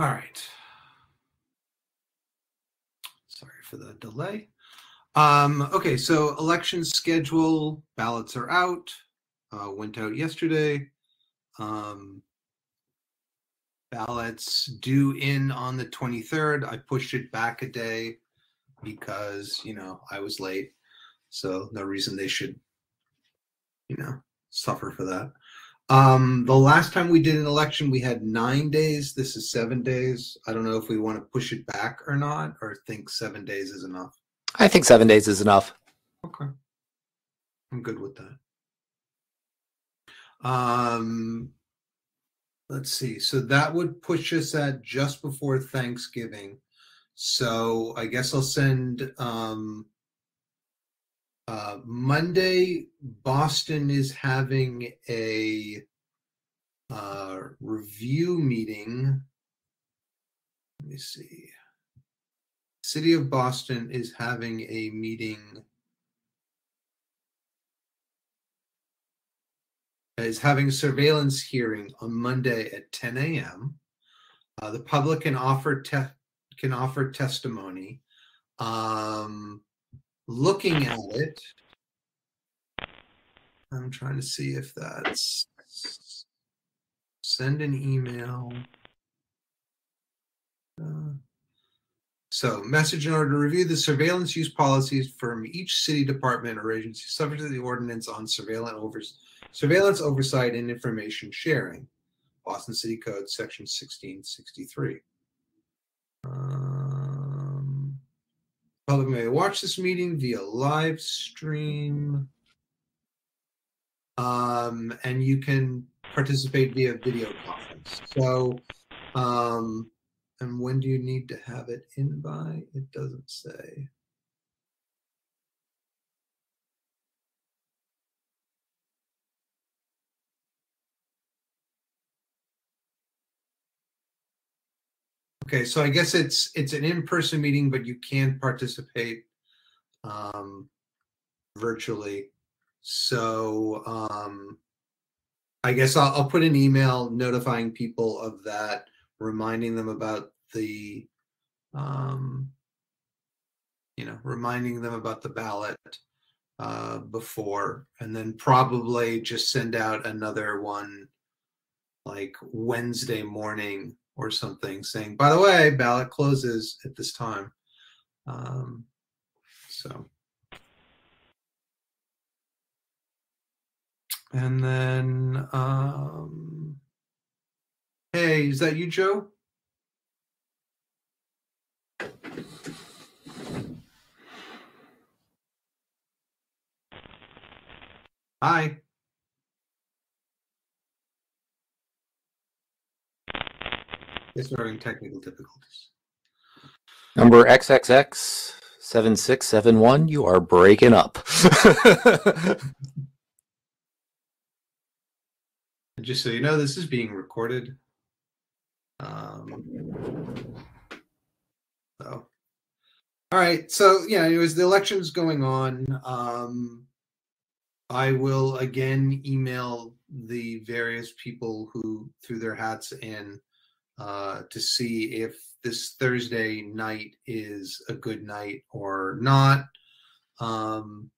All right. Sorry for the delay. Um, okay, so election schedule ballots are out. Uh, went out yesterday. Um, ballots due in on the 23rd. I pushed it back a day because, you know, I was late. So no reason they should, you know, suffer for that. Um, the last time we did an election, we had nine days. This is seven days. I don't know if we want to push it back or not, or think seven days is enough. I think seven days is enough. Okay. I'm good with that. Um, let's see. So that would push us at just before Thanksgiving. So I guess I'll send um, uh, Monday. Boston is having a uh, review meeting. Let me see. City of Boston is having a meeting. Is having a surveillance hearing on Monday at 10 a.m. Uh, the public can offer te- can offer testimony. Um, looking at it, I'm trying to see if that's send an email. Uh, so, message in order to review the surveillance use policies from each city department or agency subject to the ordinance on surveillance surveillance oversight and information sharing. Boston City Code, Section 1663. Um, public may watch this meeting via live stream. Um, and you can participate via video conference. So, um, and when do you need to have it in by? It doesn't say. Okay, so I guess it's it's an in-person meeting, but you can participate um, virtually. So um, I guess I'll, I'll put an email notifying people of that, reminding them about the, um, you know, reminding them about the ballot uh, before, and then probably just send out another one like Wednesday morning or something saying, by the way, ballot closes at this time. Um, so. And then, um, hey, is that you, Joe? Hi. It's having technical difficulties. Number XXX seven six seven one. You are breaking up. Just so you know, this is being recorded. Um, so, all right. So, yeah, anyways, the election's going on. Um, I will again email the various people who threw their hats in uh, to see if this Thursday night is a good night or not. Um,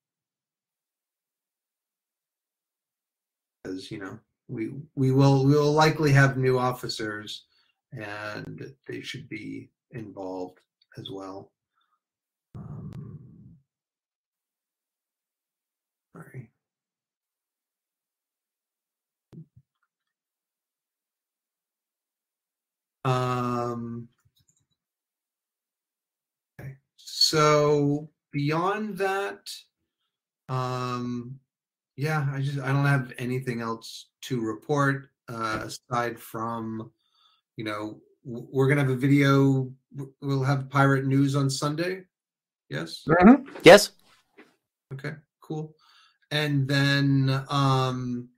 because you know we we will we will likely have new officers, and they should be involved as well. Um, sorry. Um, okay. So beyond that, um, yeah, I just I don't have anything else to report uh, aside from, you know, we're gonna have a video. We'll have pirate news on Sunday. Yes. yes. Okay. Cool. and then um,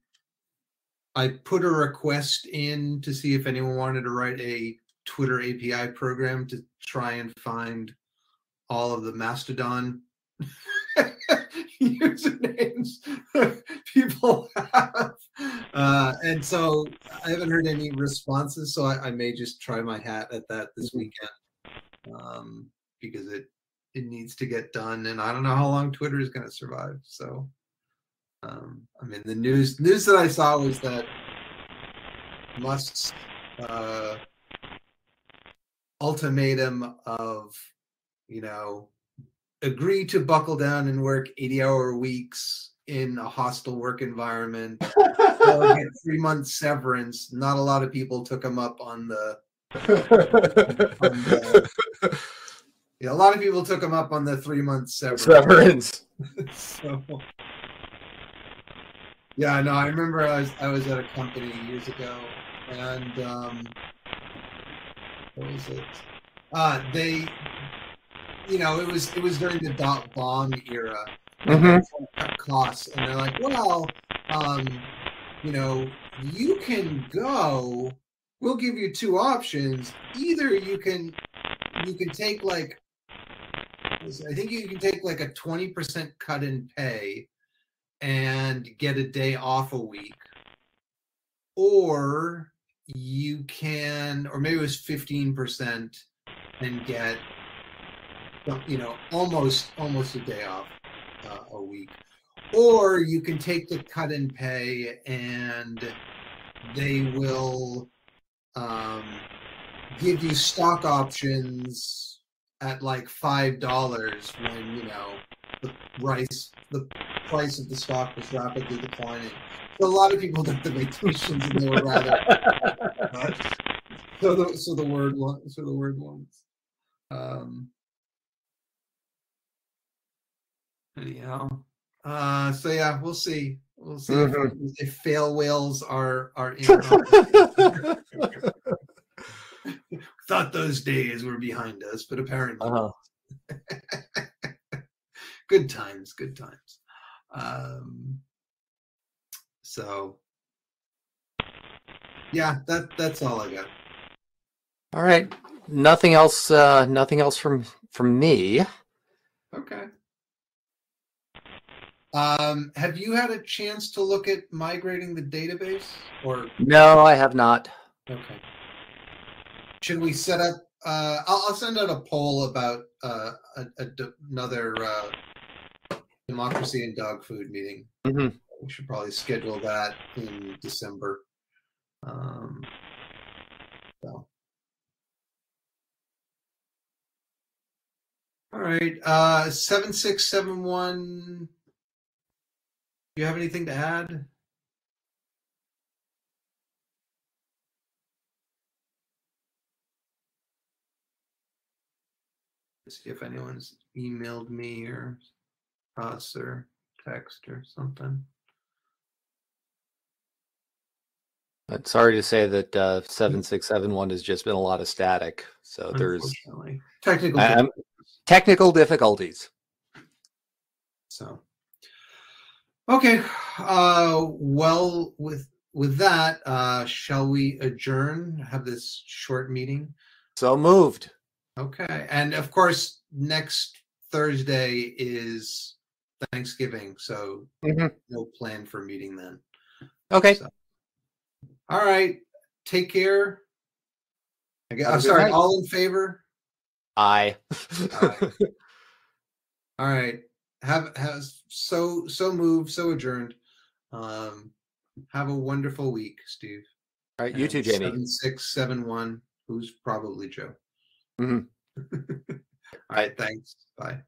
I put a request in to see if anyone wanted to write a Twitter API program to try and find all of the Mastodon usernames people have. Uh, and so I haven't heard any responses, so I, I, may just try my hat at that this mm-hmm. weekend um, because it it needs to get done, and I don't know how long Twitter is going to survive. So, um, I mean, the news news that I saw was that Musk's uh, ultimatum of you know agree to buckle down and work 80 hour weeks in a hostile work environment get three month severance not a lot of people took him up on the, on the yeah, a lot of people took him up on the three month severance, severance. so yeah no i remember i was i was at a company years ago and um what was it uh they you know, it was it was during the dot bomb era. Mm-hmm. Costs, and they're like, well, um, you know, you can go. We'll give you two options. Either you can you can take like I think you can take like a 20% cut in pay and get a day off a week. Or you can, or maybe it was 15% and get you know, almost almost a day off uh, a week, or you can take the cut and pay, and they will um, give you stock options at like five dollars when you know the price the price of the stock was rapidly declining. So a lot of people took the vacations and they were rather. So the so the word so the word ones. Um, Anyhow, uh, so yeah, we'll see. We'll see mm-hmm. if, if, fail whales are are in. Thought those days were behind us, but apparently, uh-huh. good times, good times. Um, so, yeah, that that's all I got. All right, nothing else. Uh, nothing else from from me. Okay. Um, have you had a chance to look at migrating the database or no? I have not. Okay. Should we set up? Uh, I'll, I'll send out a poll about uh, a, a, another uh, democracy and dog food meeting. Mm-hmm. We should probably schedule that in December. Um, so. All right. Uh, seven six seven one you have anything to add? Let's see if anyone's emailed me or us or text or something. I'm sorry to say that uh, 7671 has just been a lot of static. So there's technical um, technical difficulties. So Okay. Uh, well, with with that, uh, shall we adjourn? Have this short meeting. So moved. Okay, and of course, next Thursday is Thanksgiving, so mm-hmm. no plan for meeting then. Okay. So, all right. Take care. I'm sorry. Night. All in favor? Aye. right. All right have has so so moved, so adjourned. Um, have a wonderful week, Steve. All right, you too, Jamie. Seven six seven one. Who's probably Joe. Mm-hmm. All right, thanks. Bye.